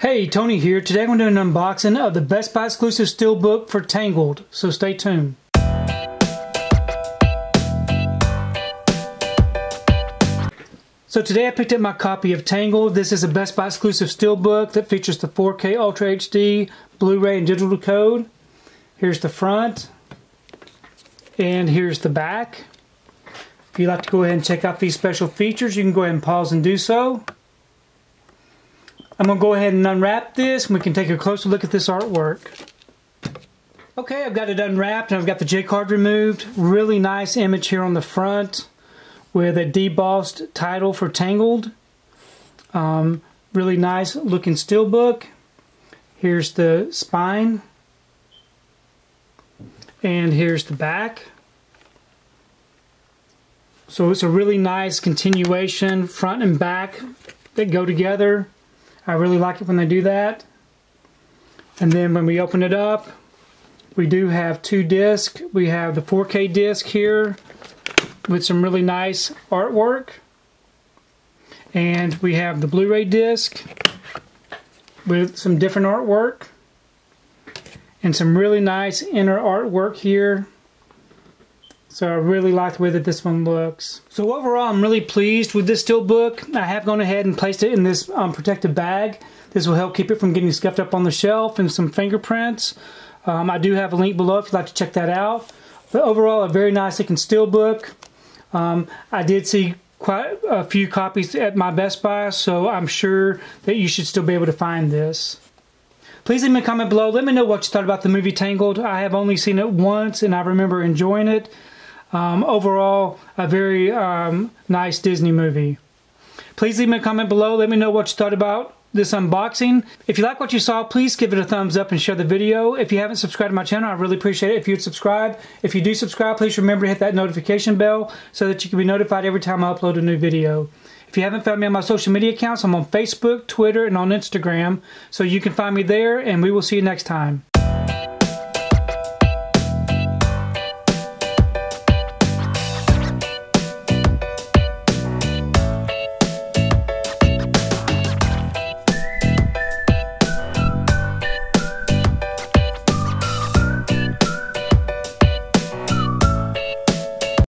Hey, Tony here. Today I'm going to do an unboxing of the Best Buy exclusive steelbook for Tangled, so stay tuned. So today I picked up my copy of Tangled. This is a Best Buy exclusive steelbook that features the 4K Ultra HD, Blu-ray, and digital code. Here's the front, and here's the back. If you'd like to go ahead and check out these special features, you can go ahead and pause and do so. I'm to go ahead and unwrap this and we can take a closer look at this artwork. Okay, I've got it unwrapped and I've got the J-card removed. Really nice image here on the front with a debossed title for Tangled. Um, really nice looking steelbook. Here's the spine. And here's the back. So it's a really nice continuation, front and back that go together. I really like it when they do that. And then when we open it up, we do have two discs. We have the 4K disc here with some really nice artwork. And we have the Blu-ray disc with some different artwork. And some really nice inner artwork here. So I really like the way that this one looks. So overall, I'm really pleased with this steel book. I have gone ahead and placed it in this um, protective bag. This will help keep it from getting scuffed up on the shelf and some fingerprints. Um, I do have a link below if you'd like to check that out. But overall, a very nice looking steelbook. Um, I did see quite a few copies at my Best Buy, so I'm sure that you should still be able to find this. Please leave me a comment below. Let me know what you thought about the movie Tangled. I have only seen it once, and I remember enjoying it. Um, overall, a very um, nice Disney movie. Please leave me a comment below. Let me know what you thought about this unboxing. If you like what you saw, please give it a thumbs up and share the video. If you haven't subscribed to my channel, I really appreciate it if you'd subscribe. If you do subscribe, please remember to hit that notification bell so that you can be notified every time I upload a new video. If you haven't found me on my social media accounts, I'm on Facebook, Twitter, and on Instagram. So you can find me there, and we will see you next time.